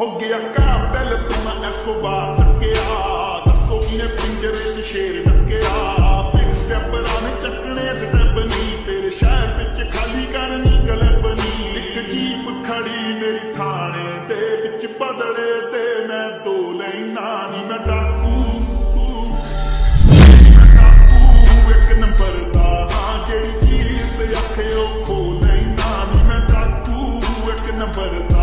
ਹੋ ਗਿਆ ਕਾਬਲ ਤੁਮਾ ਐਸਕੋਬਾਰ ਟੱਕਿਆ। ਦੱਸੋ ਕਿਨੇ ਪਿੰਜਰੇ 'ਚ ਸ਼ੇਰ ਟੱਕਿਆ ਪਿੱਛ ਸਟੈਪ ਰਾਣੇ ਚੱਕਣੇ ਸਟੈਪ ਨਹੀਂ ਤੇਰੇ ਸ਼ਹਿਰ ਵਿੱਚ ਖਾਲੀ ਕਰਨੀ ਗਲਬ ਨਹੀਂ ਇੱਕ ਜੀਪ ਖੜੀ ਮੇਰੀ ਥਾਣੇ ਦੇ ਵਿੱਚ ਬਦਲੇ ਤੇ ਮੈਂ ਦੋ ਲੈਣਾ ਨਹੀਂ ਮੈਂ ਡਾਕੂ ਡਾਕੂ। ਇੱਕ ਨੰਬਰ ਦਾ, ਹਾਂ, ਜਿਹੜੀ ਚੀਜ਼ ਤੇ ਅੱਖੇ ਉਹ ਖੋਲ ਲੈਣਾ ਨਹੀਂ ਮੈਂ ਡਾਕੂ। ਇੱਕ ਨੰਬਰ ਦਾ